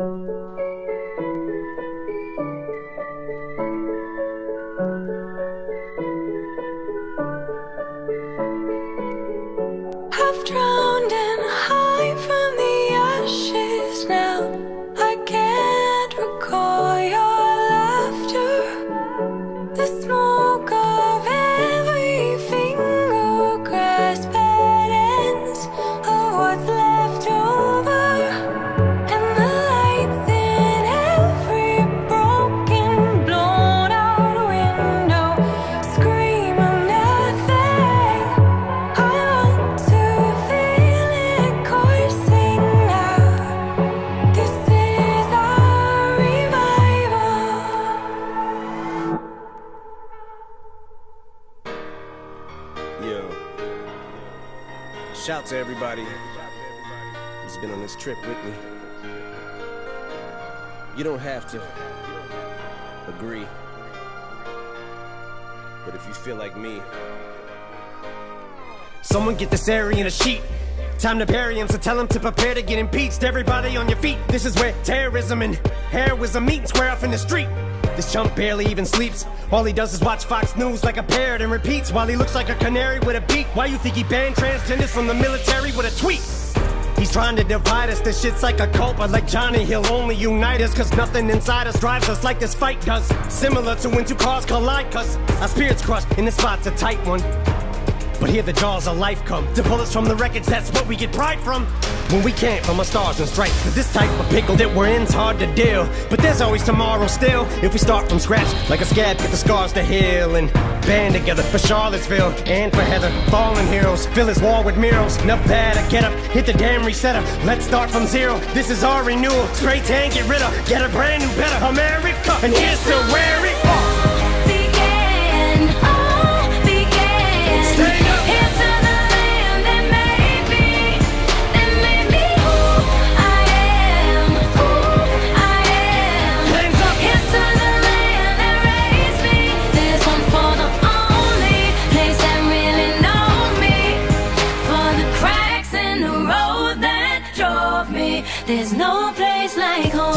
Música Shout to everybody who's been on this trip with me. You don't have to agree. But if you feel like me, Someone get this area in a sheet. Time to bury him, so tell him to prepare to get impeached. Everybody on your feet. This is where terrorism and heroism meet square off in the street. This chump barely even sleeps. All he does is watch Fox News like a parrot and repeats while he looks like a canary with a beak. Why you think he banned transgenders from the military with a tweet? He's trying to divide us, this shit's like a cult, but like Johnny, he'll only unite us, cause nothing inside us drives us like this fight does. Similar to when two cars collide, cause our spirits crushed, and this spot's a tight one. But here the jaws of life come to pull us from the wreckage. That's what we get pride from. When we can't from our stars and stripes. This type of pickle that we're in's hard to deal. But there's always tomorrow still. If we start from scratch, like a scab, get the scars to heal. And band together for Charlottesville and for Heather. Fallen heroes, fill his wall with murals. Nevada, get up, hit the damn resetter. Let's start from zero. This is our renewal. Spray tan, get rid of. Get a brand new, better America. And here's to where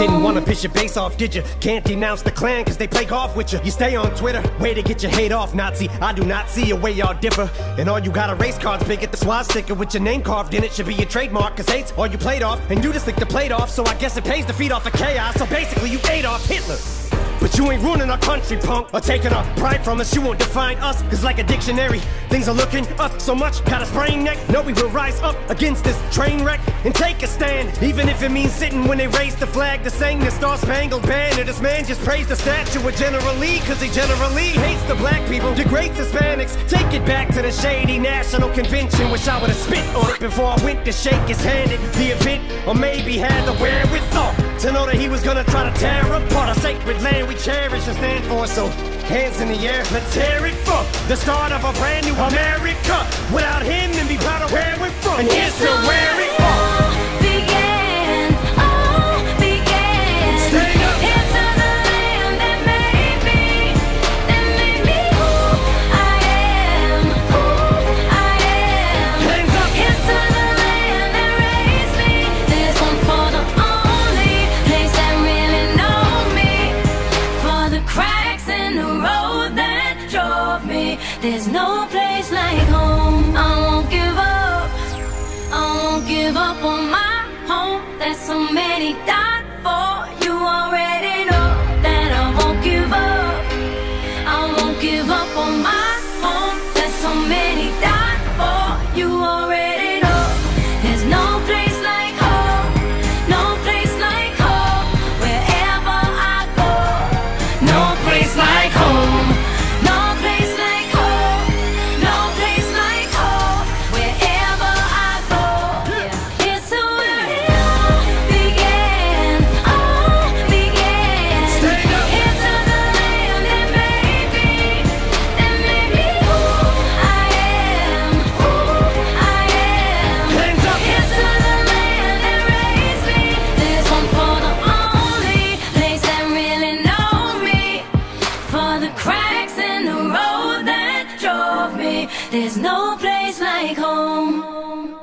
Didn't wanna piss your base off, did you? Can't denounce the Klan cause they play golf with you. You stay on Twitter, way to get your hate off, Nazi. I do not see a way y'all differ. And all you got are race cards, big at the swastika with your name carved in it should be your trademark. Cause hate's all you played off, and you just licked the plate off, so I guess it pays to feed off of chaos. So basically, you ate off Hitler. But you ain't ruining our country, punk, or taking our pride from us. You won't define us, cause like a dictionary, things are looking up so much. Got a sprained neck. No, we will rise up against this train wreck and take a stand. Even if it means sitting when they raise the flag to sing the Star Spangled Banner. This man just praised the statue of General Lee, cause he generally hates the black people, degrades Hispanics. Take it back to the shady national convention. Wish I would've spit on it before I went to shake his hand at the event, or maybe had the wherewithal to know that he was gonna try to tear apart a sacred land we cherish and stand for. So, hands in the air, let's tear it from the start of a brand new America. Without him, and be proud of where we're from. And here's to where it give up on my home that so many died for. You already know that I won't give up. I won't give up on my There's no place like home.